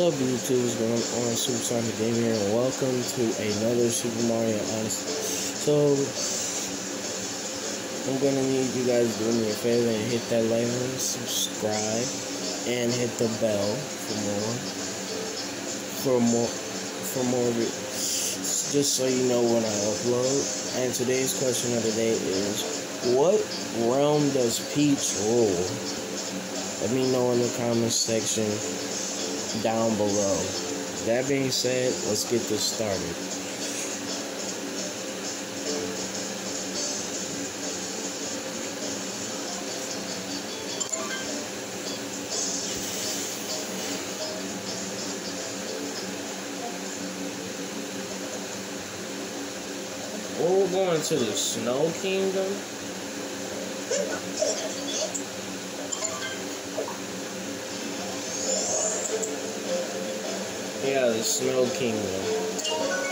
up, YouTube? What's going on? Supersonic Game here, and welcome to another Super Mario Odyssey. So, I'm gonna need you guys to do me a favor and hit that like button, subscribe, and hit the bell for more, for more, for more, just so you know when I upload. And today's question of the day is, what realm does Peach rule? Let me know in the comments section down below. That being said, let's get this started. We're going to the Snow Kingdom. Yeah, the Snow Kingdom.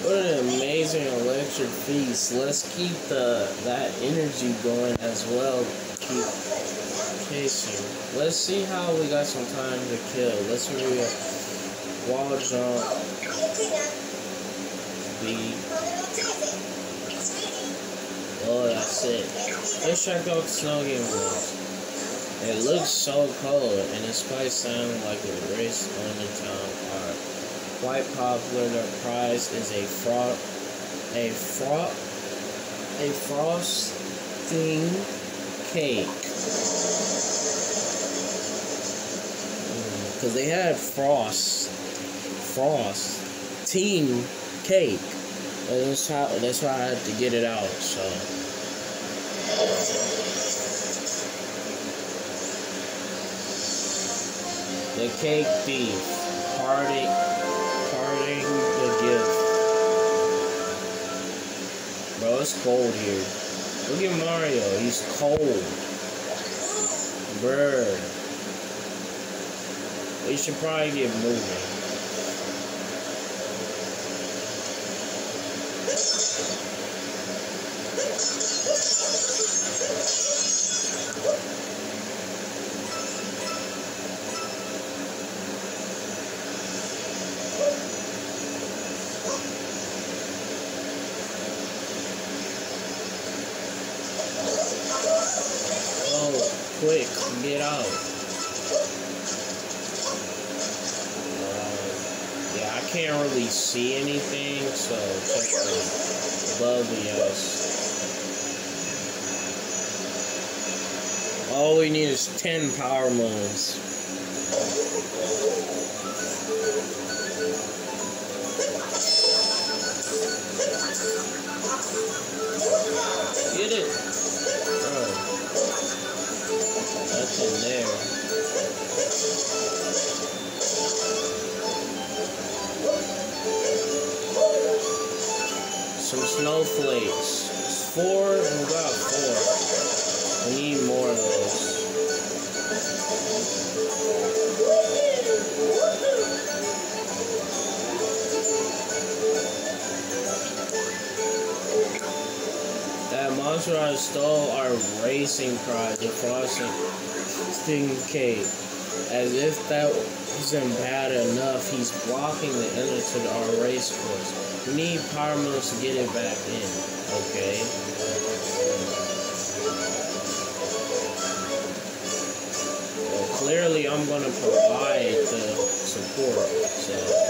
What an amazing electric feast. Let's keep the that energy going as well. Keep chasing. Let's see how we got some time to kill. Let's maybe a wall jump. Speed. Oh, that's it. Let's check out snow game. It looks so cold, and despite sounding like a race on the town are quite popular. The prize is a fro a fro a frosting cake. Mm, because they had frost frost team cake. And That's how that's why I had to get it out. So. The cake thief, parting gift. Bro, it's cold here. Look at Mario, he's cold. Bird. We should probably get moving. Can't really see anything, so the above us. All we need is 10 power moons. Get it! Oh. Nothing there. Snowflakes. Four. We got four. We need more of those. That monster I stole our racing prize, the frosting sting cake. As if that wasn't bad enough, he's blocking the entrance to our race course. We need power moons to get it back in. Okay. Well, clearly I'm gonna provide the support. So.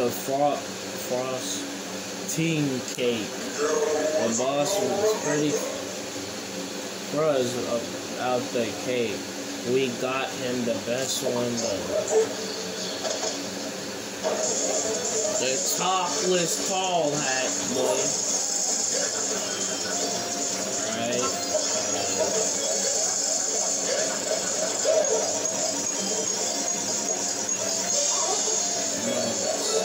The fro frost team cake. The boss was pretty up out the cake. We got him the best one though. The topless tall hat, boy.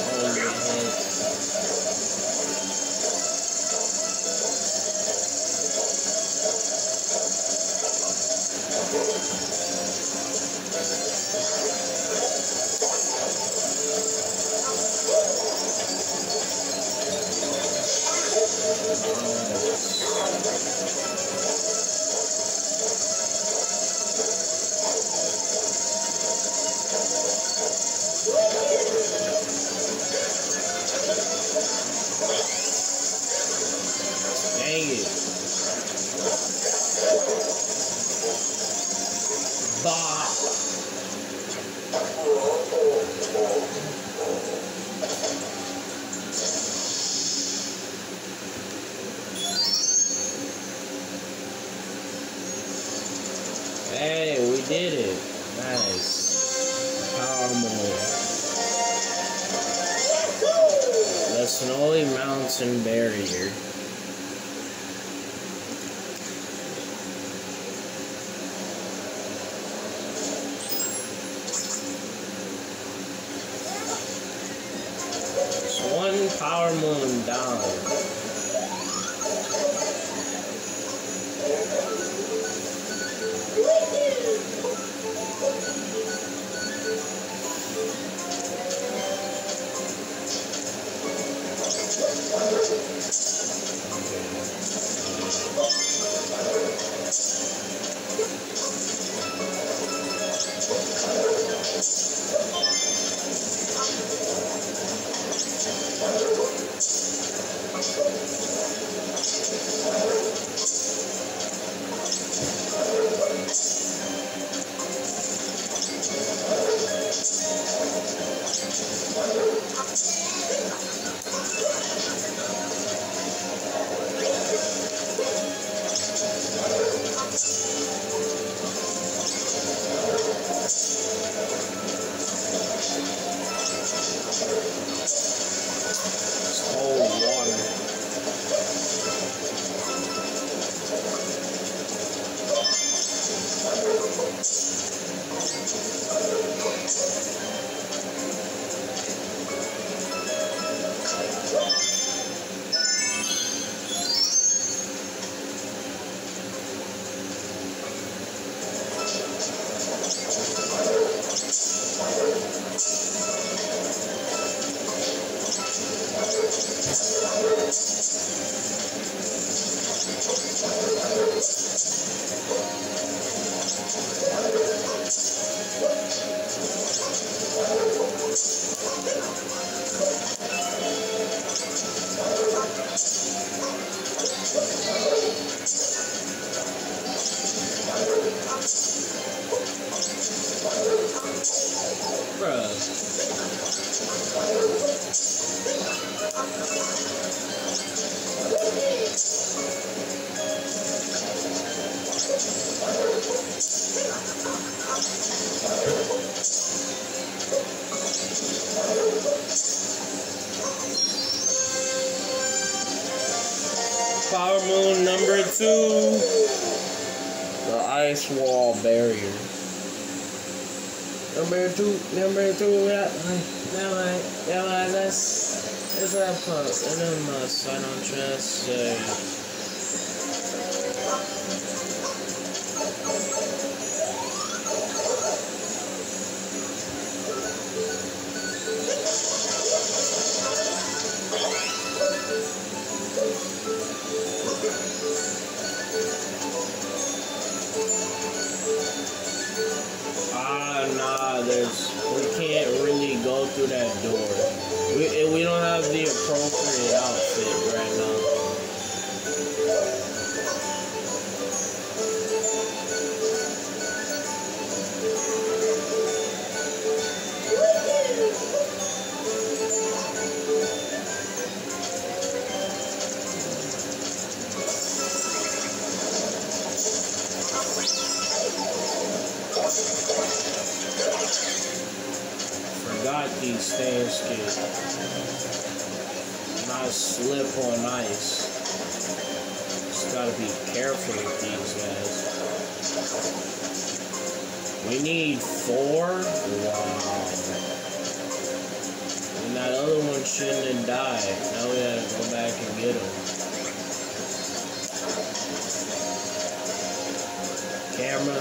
Hey, Number two, number two, yeah, yeah, yeah, that's, that's that part. And then my sign on trust, not slip on ice. Just gotta be careful with these guys. We need four? Wow. And that other one shouldn't have died. Now we gotta go back and get him. Camera,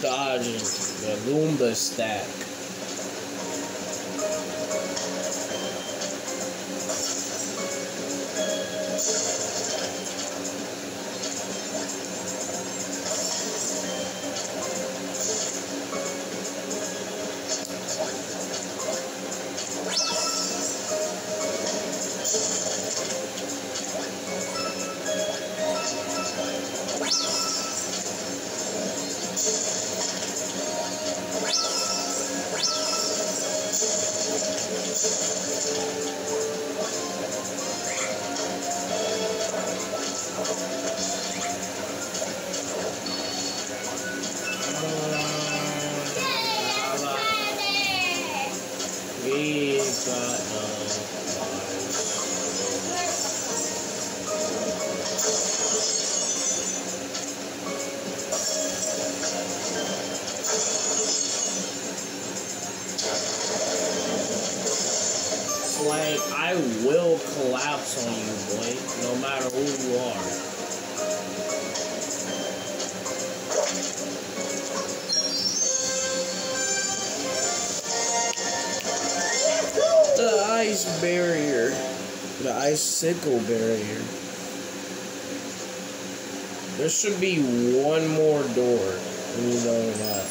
Dodging the Goomba stack. Will collapse on you, boy, no matter who you are. The ice barrier. The icicle barrier. There should be one more door when you know that.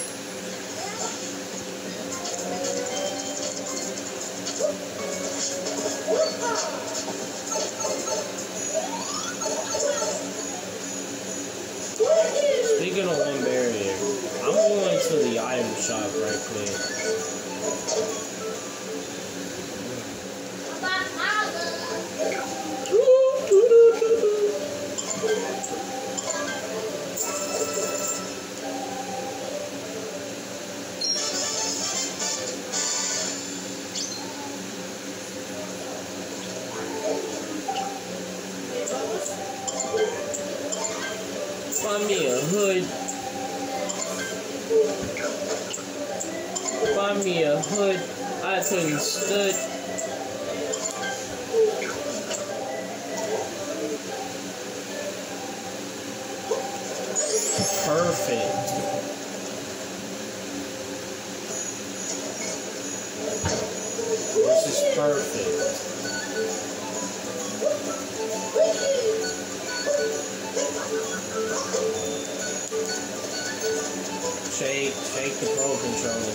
Shake the pro controller.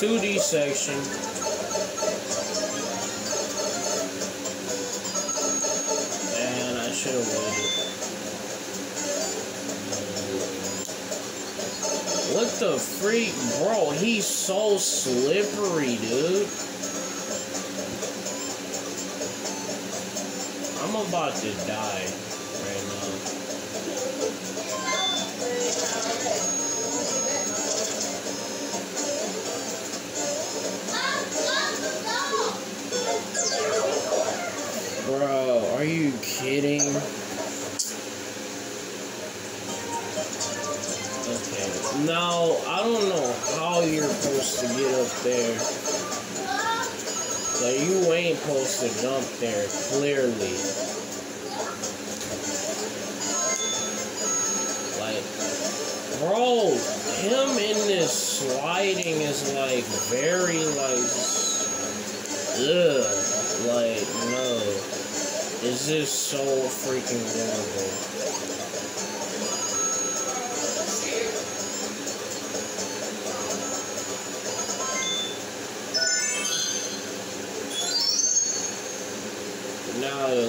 Two D section. Bro? He's so slippery, dude. I'm about to die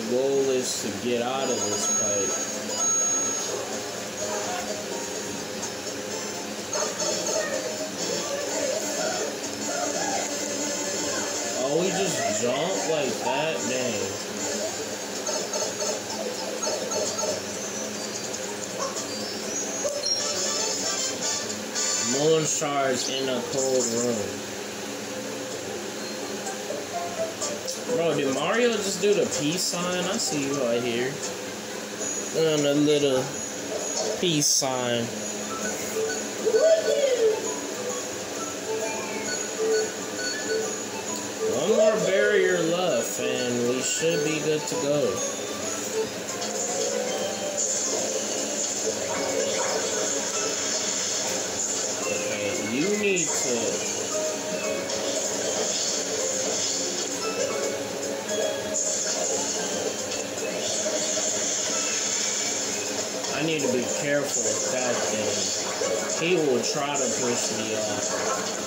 goal is to get out of this pipe. Oh, we just jump like that? Dang. Moon shards in a cold room. Bro, did Mario just do the peace sign? I see you right here. And a little peace sign. One more barrier left, and we should be good to go. He will try to push me off.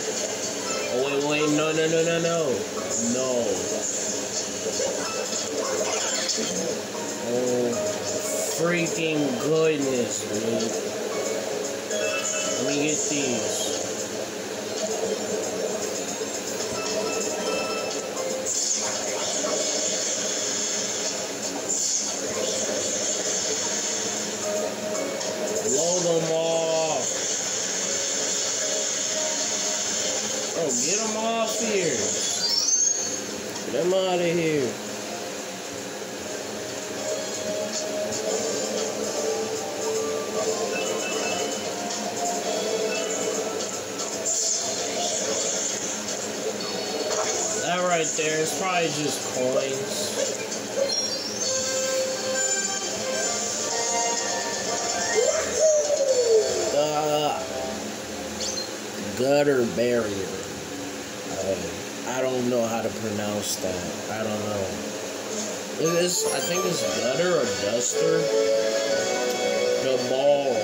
Oh, wait, wait, no, no, no, no, no. No. Oh, freaking goodness, dude. Let me get these. Gutter barrier. Uh, I don't know how to pronounce that. I don't know. It is. I think it's gutter or duster. The ball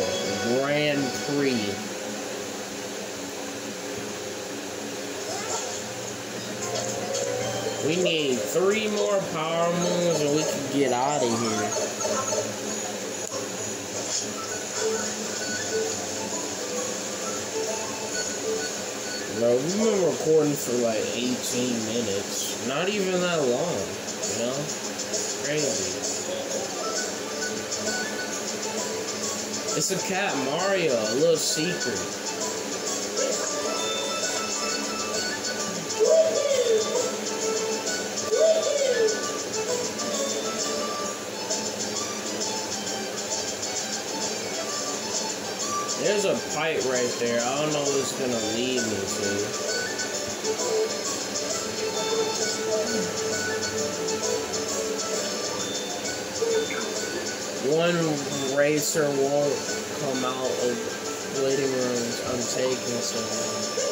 Grand Prix. We need three more power moons and we can get out of here. Bro, we've been recording for like 18 minutes. Not even that long, you know? Crazy. It's a cat Mario, a little secret. There's a pipe right there. I don't know what it's gonna lead me to. One racer won't come out of waiting rooms. I'm taking someone.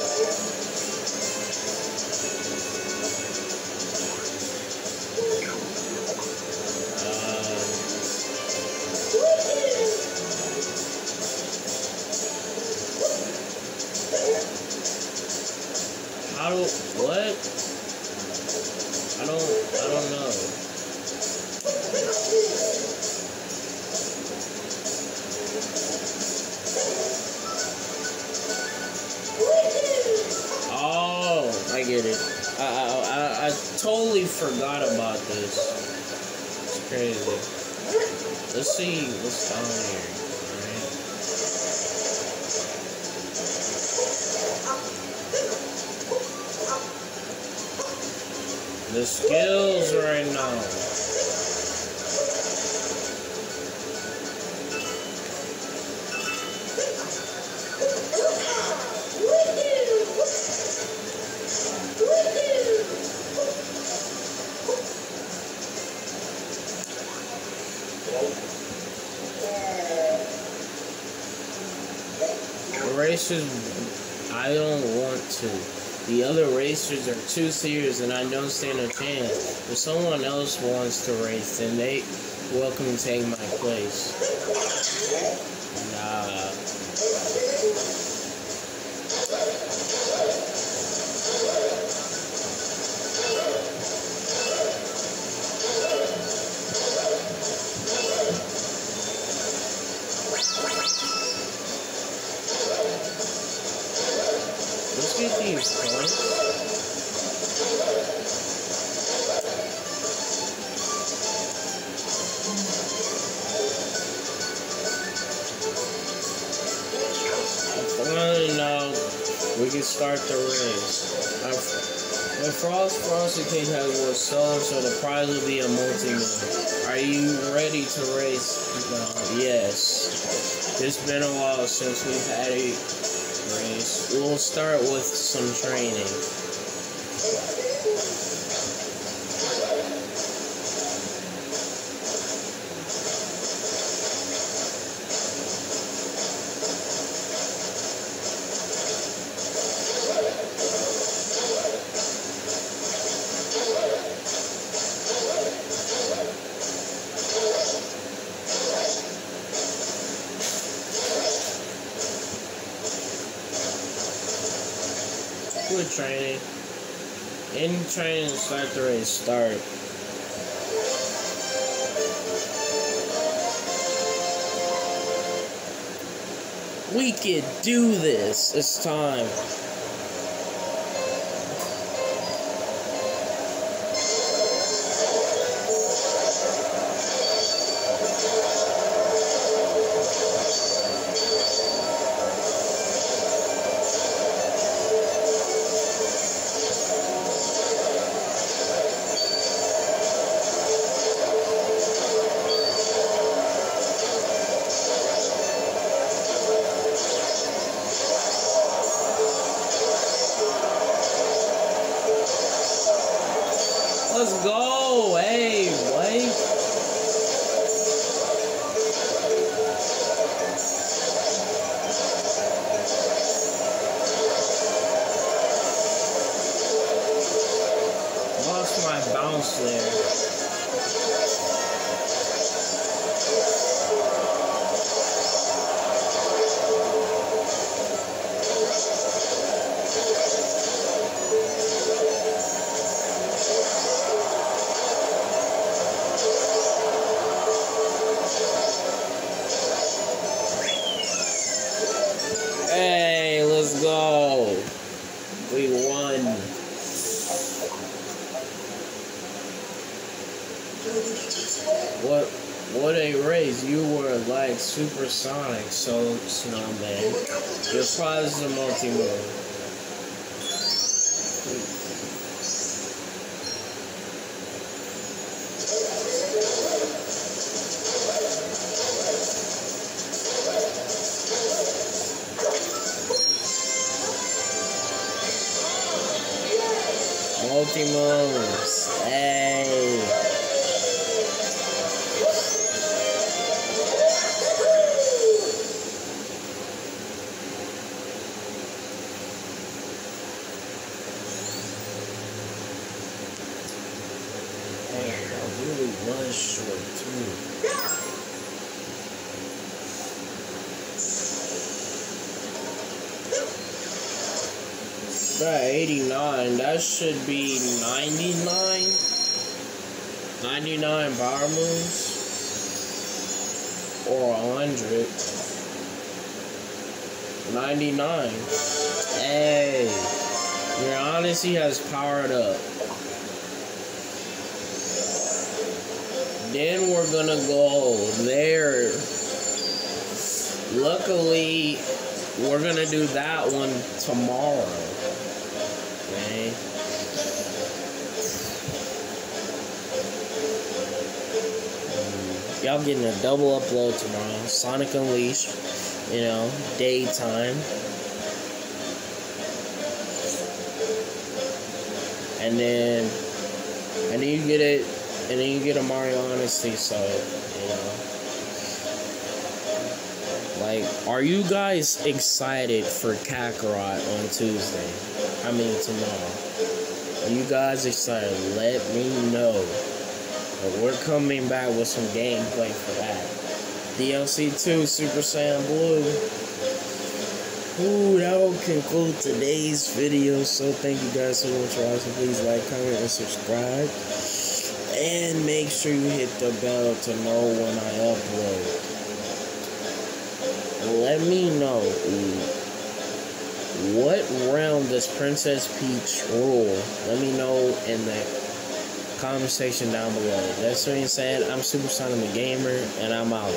Forgot about this. It's crazy. Let's see what's down here. The skills right now. Racers, I don't want to. The other racers are too serious, and I don't stand a chance. If someone else wants to race, then they welcome to take my place. Let's get these points. Well, now we can start the race. My Frost Frosted Cake has what sold, so the prize will be a multi-million. Are you ready to race? Uh, yes. It's been a while since we've had a. We'll start with some training. Quit training. In training, start the race. Start. We could do this. It's time. Supersonic, so snowman. Your prize is a multi-million. 89, that should be 99. 99 power moons. Or 100. 99. Hey. Your honesty has powered up. Then we're gonna go there. Luckily, we're gonna do that one tomorrow. Okay. Mm, Y'all getting a double upload tomorrow. Sonic Unleashed, you know, daytime. And then, and then you get it, and then you get a Mario Odyssey, so, you know. Like, are you guys excited for Kakarot on Tuesday? I mean tomorrow. Are you guys excited? Let me know. But we're coming back with some gameplay for that. DLC 2 Super Saiyan Blue. Ooh, that will conclude today's video. So thank you guys so much for watching. Please like, comment, and subscribe. And make sure you hit the bell to know when I upload. Let me know what realm does Princess Peach rule? Let me know in the comment section down below. That's what I'm saying. I'm Super Sonic the Gamer, and I'm out.